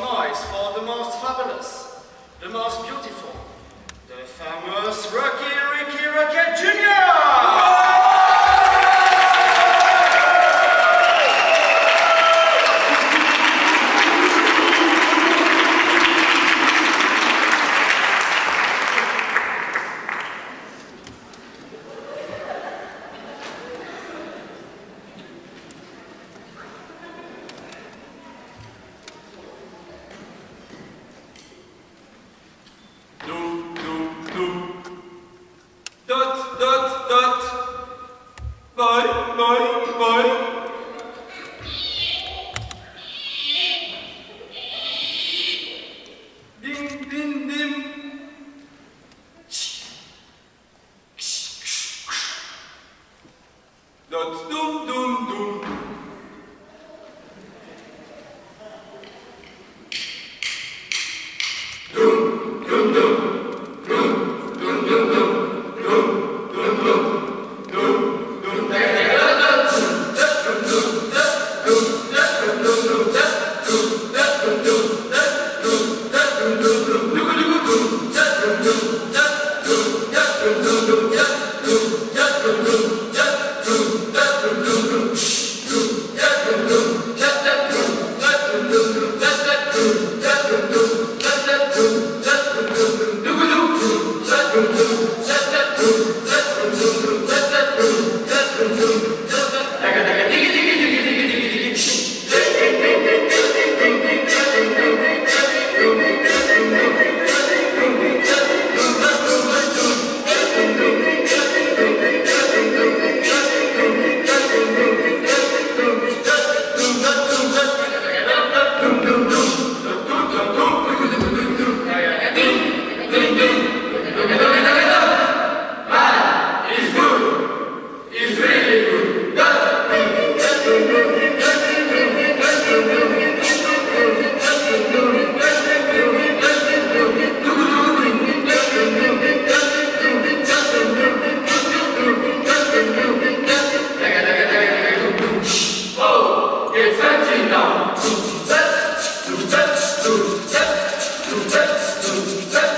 for the most fabulous, the most beautiful, Dot, dot, dot. Bye, bye, bye. Dim, dim, dim. Dot, dum, dum. Thank you. two, three.